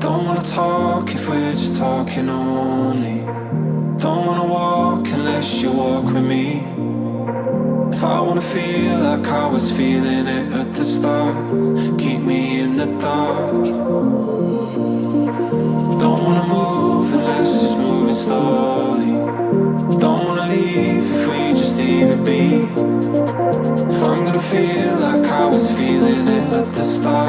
Don't wanna talk if we're just talking only. Don't wanna walk unless you walk with me. If I wanna feel like I was feeling it at the start, keep me in the dark. Don't wanna move unless it's moving slowly. Don't wanna leave if we just leave it be. If I'm gonna feel the start,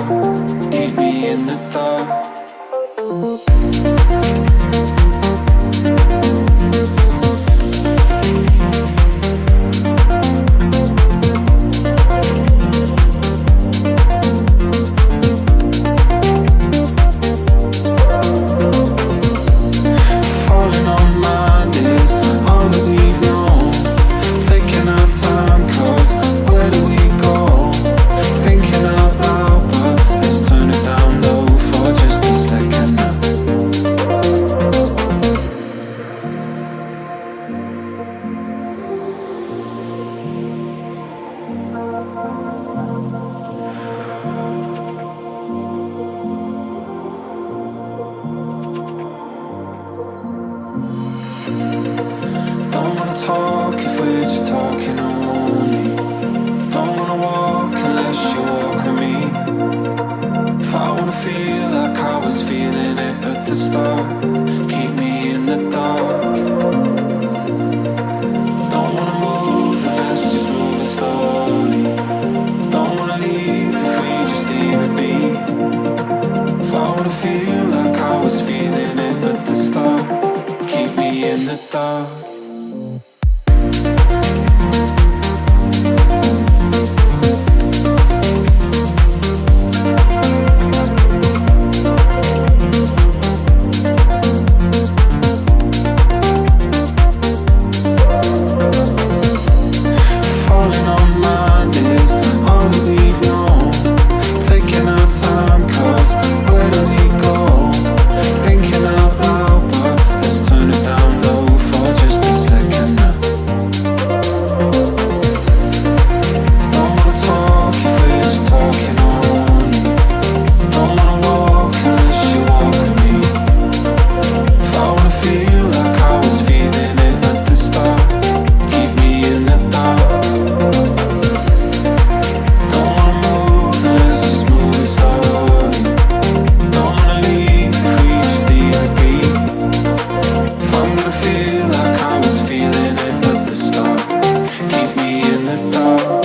the dark. Thank you.